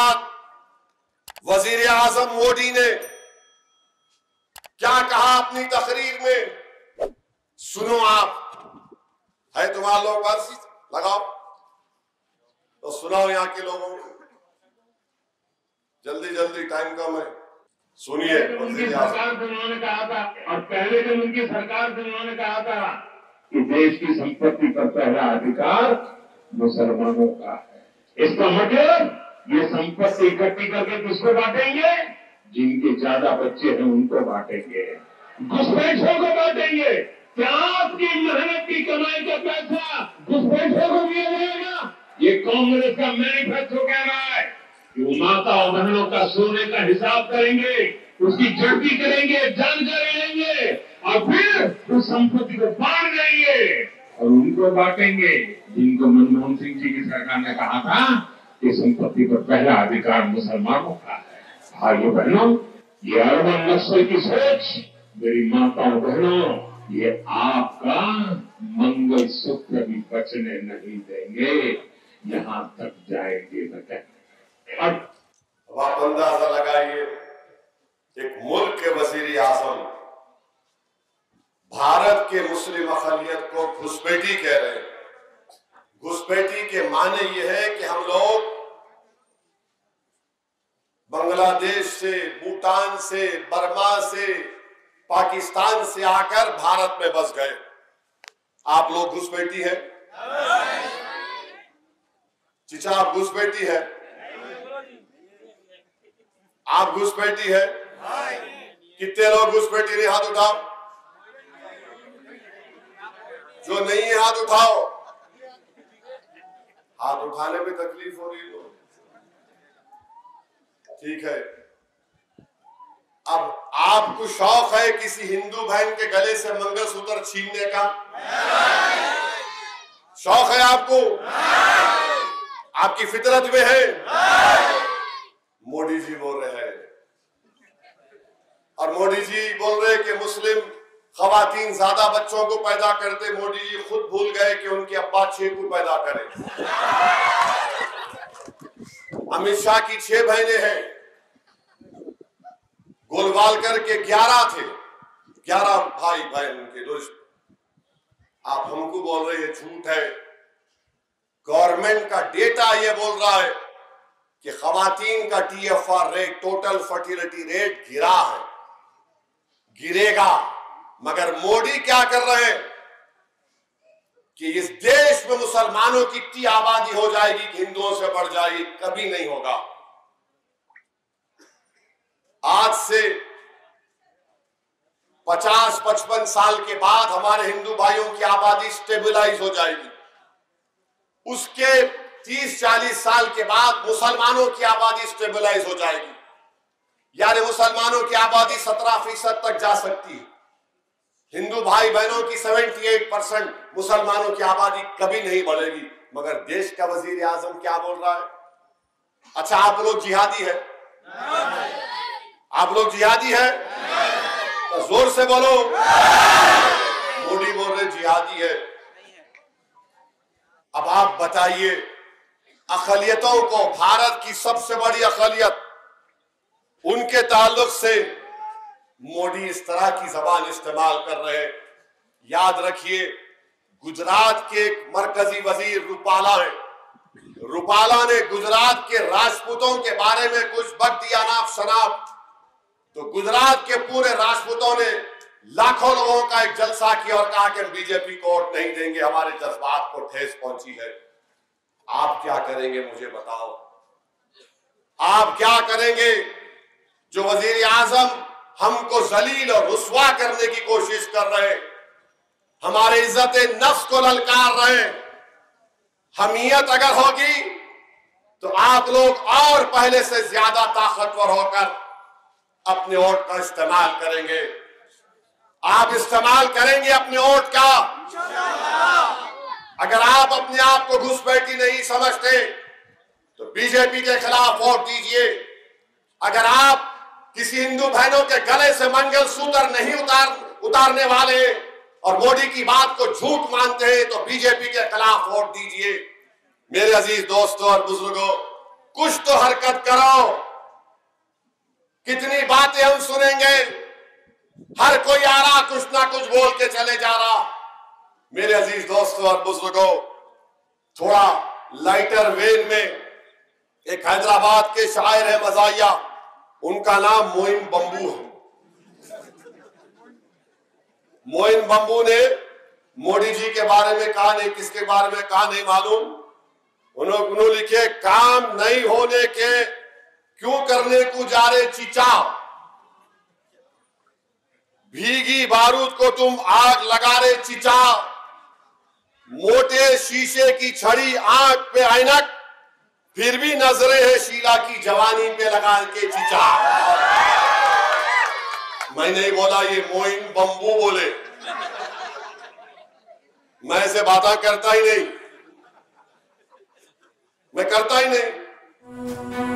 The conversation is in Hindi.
बाद वज़ीर आज़म मोदी ने क्या कहा अपनी तकरीर में? सुनो आप है तुम्हारा लोग बस लगाओ। तो सुनाओ यहाँ के लोगों को। जल्दी जल्दी टाइम कम है। सुनिए उनकी सरकार से उन्होंने कहा था और पहले जब उनकी सरकार से उन्होंने कहा था कि देश की संपत्ति पर पहला अधिकार मुसलमानों का है। इसका मतलब ये संपत्ति इकट्ठी करके किसको बांटेंगे? जिनके ज़्यादा बच्चे हैं, उनको बांटेंगे। घुसपैठों को बांटेंगे। क्या आपकी मेहनत की कमाई का पैसा घुसपैठों को दिया जाएगा। ये कांग्रेस का मैनिफेस्टो कह रहा है कि वो माता और बहनों का सोने का हिसाब करेंगे, उसकी जड़ती करेंगे जानकारी लेंगे और फिर उस संपत्ति को बांट देंगे और उनको बांटेंगे। जिनको मनमोहन सिंह जी की सरकार ने कहा था कि संपत्ति पर पहला अधिकार मुसलमानों का है। भाइयों बहनों, ये अरबन नस्ल की सोच, मेरी माताओं बहनों, ये आपका मंगल सूत्र भी बचने नहीं देंगे। यहाँ तक जाएँगे और अब आप अंदाज़ा लगाइए एक मुल्क के वज़ीर आज़म भारत के मुस्लिम अकलियत को घुसपैठी कह रहे हैं। घुसपैठी के माने ये है कि हम लोग बांग्लादेश से, भूटान से, बर्मा से, पाकिस्तान से आकर भारत में बस गए। आप लोग घुसपैठी है? चिचा, आप घुसपैठी है? आप घुसपैठी है? कितने लोग घुसपैठी नहीं हाथ उठाओ। जो नहीं है, हाथ उठाओ। हाथ उठाने में तकलीफ़ हो रही है ठीक है। अब आपको शौक है किसी हिंदू बहन के गले से मंगलसूत्र छीनने का? शौक है आपको? आपकी फितरत में है? मोदी जी बोल रहे हैं। और मोदी जी बोल रहे हैं कि मुस्लिम खवातीन ज़्यादा बच्चों को पैदा करते, मोदी जी खुद भूल गए कि उनके अब्बा छह को पैदा करें। अमित शाह की छह बहने हैं। गोलवालकर के ग्यारह थे। ग्यारह भाई बहन उनके दोस्त आप हमको बोल रहे हैं झूठ है। गवर्नमेंट का डेटा ये बोल रहा है कि खातन का TFR rate, total fertility rate गिरा है। गिरेगा। मगर मोदी क्या कर रहे हैं? कि इस देश में मुसलमानों की इतनी आबादी हो जाएगी कि हिंदुओं से बढ़ जाएगी कभी नहीं होगा। आज से 50-55 साल के बाद हमारे हिंदू भाइयों की आबादी स्टेबलाइज हो जाएगी। उसके 30-40 साल के बाद मुसलमानों की आबादी स्टेबलाइज हो जाएगी। यानी मुसलमानों की आबादी 17 फ़ीसद तक जा सकती है। हिंदू भाई बहनों की 78 परसेंट मुसलमानों की आबादी कभी नहीं बढ़ेगी। मगर देश का वज़ीर आज़म क्या बोल रहा है? अच्छा आप लोग जिहादी है? आप लोग जिहादी है? तो ज़ोर से बोलो। मोदी बोल रहे जिहादी है। अब आप बताइए अकलियतों को भारत की सबसे बड़ी अकलियत उनके ताल्लुक से मोदी इस तरह की जबान इस्तेमाल कर रहे याद रखिए, गुजरात के एक मरकजी वज़ीर रूपाला है। रूपाला ने गुजरात के राजपूतों के बारे में कुछ बक दिया नाप शनाब तो गुजरात के पूरे राजपूतों ने लाखों लोगों का एक जलसा किया और कहा कि हम बीजेपी को वोट नहीं देंगे, हमारे जज्बात को ठेस पहुँची है। आप क्या करेंगे मुझे बताओ। आप क्या करेंगे? जो वज़ीर आज़म हमको जलील और रुसवा करने की कोशिश कर रहे हमारे इज़्ज़त नफ्स को ललकार रहे हमीयत अगर होगी तो आप लोग और पहले से ज़्यादा ताकतवर होकर अपने वोट का इस्तेमाल करेंगे। आप इस्तेमाल करेंगे अपने वोट का। अगर आप अपने आप को घुसपैठी नहीं समझते तो बीजेपी के खिलाफ वोट दीजिए। अगर आप किसी हिंदू बहनों के गले से मंगल सूत्र नहीं उतार, उतारने वाले और मोदी की बात को झूठ मानते हैं तो बीजेपी के खिलाफ वोट दीजिए। मेरे अज़ीज़ दोस्तों और बुज़ुर्गों, कुछ तो हरकत करो। कितनी बातें हम सुनेंगे, हर कोई आ रहा, कुछ ना कुछ बोल के चले जा रहा। मेरे अज़ीज़ दोस्तों और बुज़ुर्गों, थोड़ा लाइटर वेन में एक हैदराबाद के शायर है मजाइया उनका नाम मोइन बम्बू है। मोइन बम्बू ने मोदी जी के बारे में कहा नहीं, किसके बारे में कहा नहीं मालूम। उन्होंने लिखे, काम नहीं होने के, क्यों करने को जा रहे चिचा भीगी बारूद को तुम आग लगा रहे चिचा मोटे शीशे की छड़ी आँख पे ऐनक फिर भी नजरे है शीला की जवानी पे लगा के चिचा मैं नहीं बोला ये मोइन बम्बू बोले। मैं ऐसे बात करता ही नहीं। मैं करता ही नहीं।